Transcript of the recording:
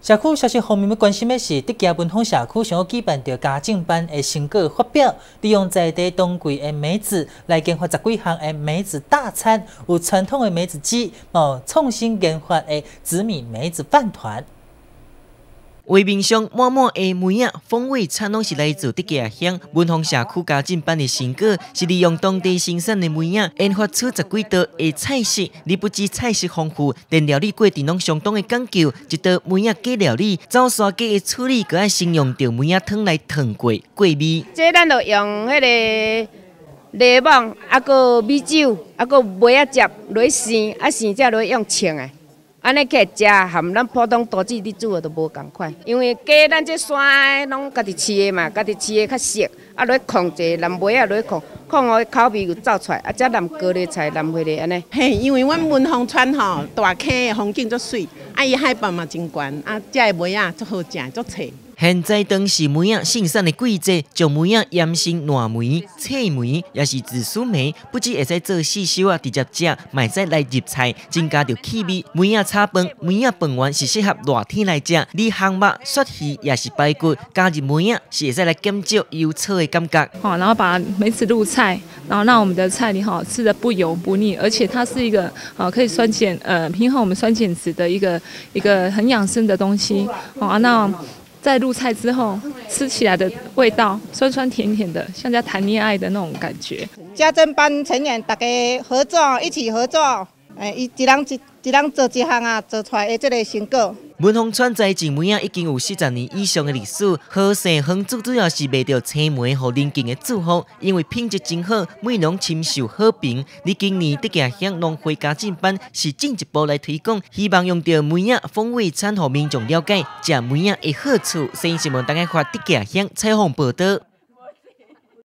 社区消息方面，要关心的是，德家文峰社区想要举办着家政班的成果发表，利用在地冬季的梅子来研发十几项的梅子大餐，有传统的梅子鸡，哦，创新研发的紫米梅子饭团。画面上满满的梅啊，风味餐拢是来自德家乡文峰社区家政班的成果，是利用当地生产的梅啊，研发出十几道的菜式。你不止菜式丰富，连料理过程拢相当的讲究。一道梅啊鸡料理，早沙鸡的处理，佮爱先用着梅啊汤来烫过过味。这咱就用迄个柠檬，啊个米酒，啊个梅啊汁来生，啊生才落用清的。安尼起来食，含咱普通刀子你煮的都无共款。因为鸡咱这山的拢家己饲的嘛，家己饲的较熟，啊落控制蓝梅啊落控，控好口味就走出来，啊则蓝高丽菜、蓝花的安尼。嘿，因为阮文峰村吼大溪的风景足水，啊伊海拔嘛真悬，啊遮的梅啊足好食，足脆。现在当是梅啊盛产的季节，将梅啊腌成糯梅、脆梅，也是紫苏梅，不止会使做四烧啊，直接食，买使来入菜，增加着气味。梅啊炒饭、梅啊饭圆是适合热天来食，你烘肉、雪鱼也是排骨，加入梅啊是会使来减少油臭的感觉。好，然后把梅子入菜，然后让我们的菜里哈吃的不油不腻，而且它是一个呃可以酸碱呃平衡我们酸碱值的一个一个很养生的东西。好，那。在入菜之后，吃起来的味道酸酸甜甜的，像在谈恋爱的那种感觉。家政班成员大家合作，一起合作，哎，伊一人一一人做一项啊，做出来的这个成果。文峰村在前梅啊已经有四十年以上的历史，好生红最主要是卖着青梅和邻近的祝福，因为品质真好，每农深受好评。你今年德家乡农会家政班是进一步来推广，希望用着梅啊风味餐和民众了解食梅啊的好处。新新闻大家发德家乡采访报道。